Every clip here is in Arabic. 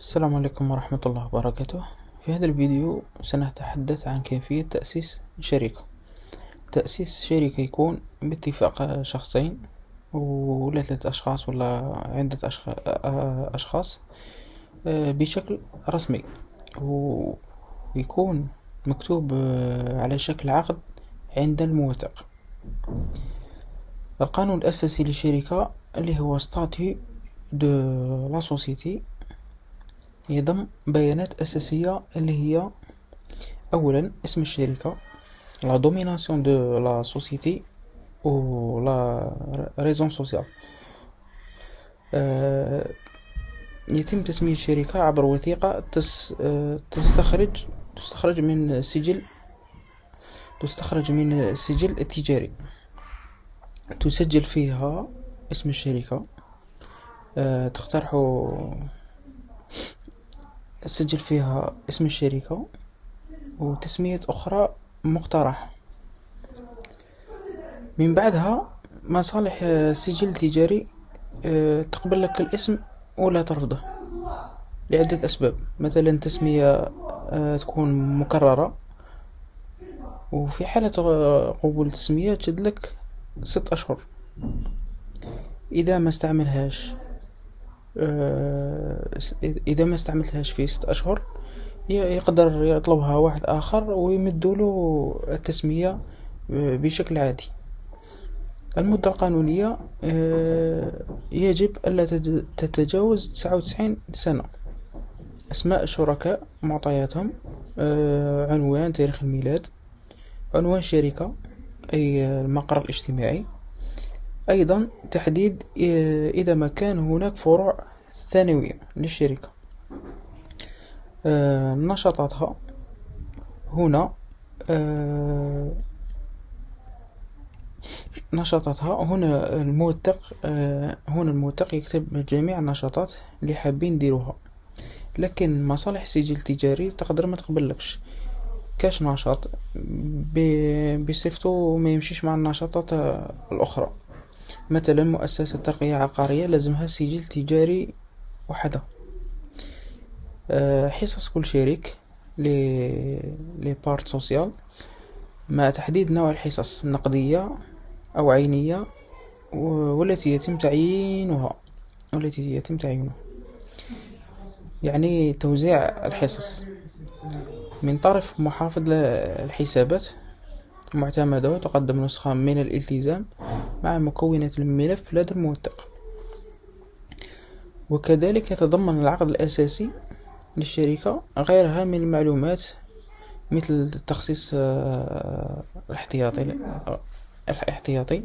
السلام عليكم ورحمة الله وبركاته. في هذا الفيديو سنتحدث عن كيفية تأسيس شركة تأسيس شركة يكون باتفاق شخصين ولا ثلاثة أشخاص ولا عدة أشخ- أشخاص بشكل رسمي. ويكون مكتوب على شكل عقد عند الموثق. القانون الأساسي للشركة اللي هو statut de la société يضم بيانات أساسية اللي هي أولا اسم الشركة la dénomination de la société و la raison sociale يتم تسمية الشركة عبر وثيقة تس تستخرج تستخرج من سجل تستخرج من السجل التجاري تسجل فيها اسم الشركة. تقترح تسجل فيها اسم الشركة وتسمية أخرى مقترح. من بعدها مصالح السجل التجاري تقبل لك الاسم ولا ترفضه لعدة أسباب. مثلا تسمية تكون مكررة وفي حالة قبول التسمية تشد لك ست أشهر. إذا ما استعملهاش إذا ما استعملتهاش في ست أشهر يقدر يطلبها واحد آخر ويمدوله التسمية بشكل عادي. المدة القانونية يجب ألا تتجاوز تسعة وتسعين سنة. أسماء الشركاء معطياتهم عنوان تاريخ الميلاد عنوان الشركة أي المقر الاجتماعي. أيضا تحديد إذا ما كان هناك فروع ثانوية للشركة. نشاطاتها هنا نشاطاتها هنا الموثق هنا الموثق يكتب جميع النشاطات اللي حابين نديروها لكن مصالح السجل التجاري تقدر ما تقبلكش. كاش نشاط؟ بصفته ما يمشيش مع النشاطات الأخرى. مثلا مؤسسة ترقية عقارية لازمها سجل تجاري وحدها حصص كل شريك les parts sociales مع تحديد نوع الحصص النقدية أو عينية والتي يتم تعيينها والتي يتم تعيينها. يعني توزيع الحصص. من طرف محافظ الحسابات معتمدة وتقدم نسخة من الالتزام مع مكونات الملف لدى الموثق. وكذلك يتضمن العقد الأساسي للشركة غيرها من المعلومات مثل التخصيص الاحتياطي الاحتياطي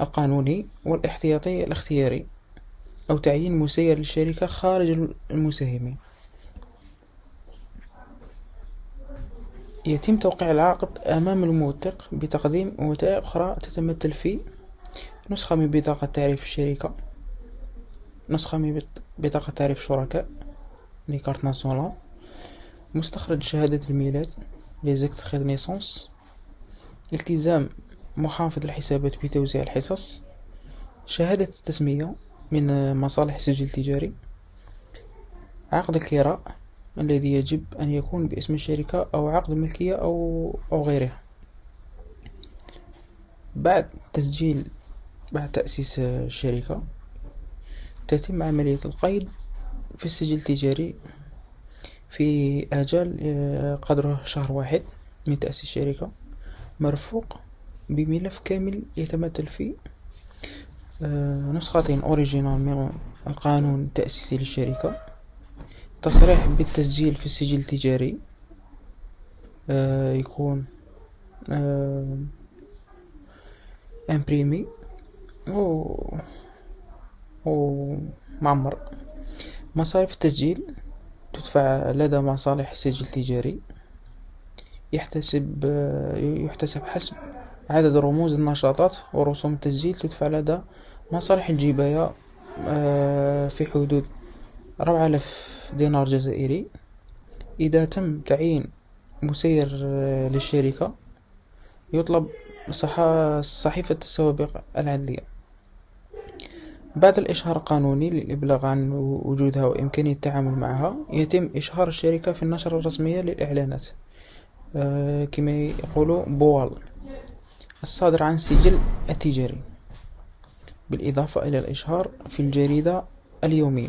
القانوني والاحتياطي الاختياري أو تعيين مسير للشركة خارج المساهمين يتم توقيع العقد أمام الموثق بتقديم وثائق أخرى تتمثل في نسخة من بطاقة تعريف الشركة نسخة من بطاقة تعريف شركاء les cartes nationales مستخرج شهادة الميلاد les extraits de naissance التزام محافظ الحسابات بتوزيع الحصص شهادة التسمية من مصالح السجل التجاري عقد الكراء الذي يجب أن يكون باسم الشركة أو عقد ملكية أو أو غيرها. بعد تسجيل بعد تأسيس الشركة تتم عملية القيد في السجل التجاري في أجل آه، قدره شهر واحد من تأسيس الشركة مرفوق بملف كامل يتمثل في آه، نسختين أوريجينال من القانون التأسيسي للشركة. تصريح بالتسجيل في السجل التجاري آه، يكون امبريمي و ومعمر مصاريف التسجيل تدفع لدى مصالح السجل التجاري يحتسب يحتسب حسب عدد رموز النشاطات ورسوم التسجيل تدفع لدى مصالح الجباية آه، في حدود ربعة آلاف دينار جزائري. إذا تم تعيين مسير آه، للشركة يطلب صحيفة السوابق العدلية. بعد الإشهار القانوني للإبلاغ عن وجودها وإمكانية التعامل معها يتم إشهار الشركة في النشرة الرسمية للإعلانات آه، كما يقولوا بوال الصادر عن السجل التجاري بالإضافة إلى الإشهار في الجريدة اليومية.